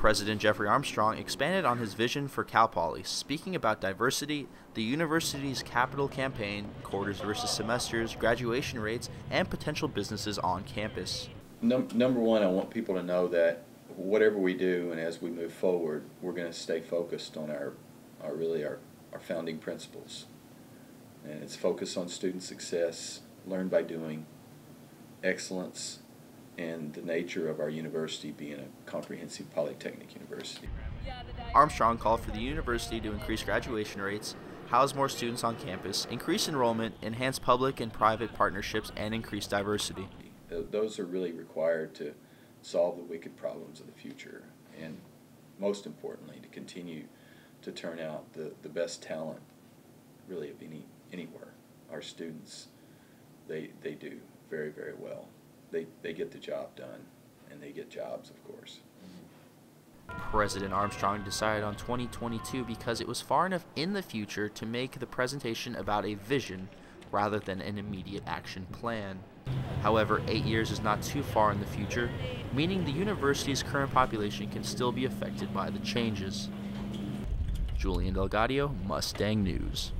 President Jeffrey Armstrong expanded on his vision for Cal Poly, speaking about diversity, the university's capital campaign, quarters versus semesters, graduation rates, and potential businesses on campus. Num- number one, I want people to know that whatever we do and as we move forward, we're going to stay focused on our, our really our, our founding principles. And it's focused on student success, learn by doing, excellence, and the nature of our university being a comprehensive polytechnic university. Armstrong called for the university to increase graduation rates, house more students on campus, increase enrollment, enhance public and private partnerships, and increase diversity. Those are really required to solve the wicked problems of the future, and most importantly, to continue to turn out the, the best talent really of any anywhere. Our students, they, they do very, very well. They, they get the job done, and they get jobs, of course. President Armstrong decided on 2022 because it was far enough in the future to make the presentation about a vision rather than an immediate action plan. However, eight years is not too far in the future, meaning the university's current population can still be affected by the changes. Julian Del Gaudio, Mustang News.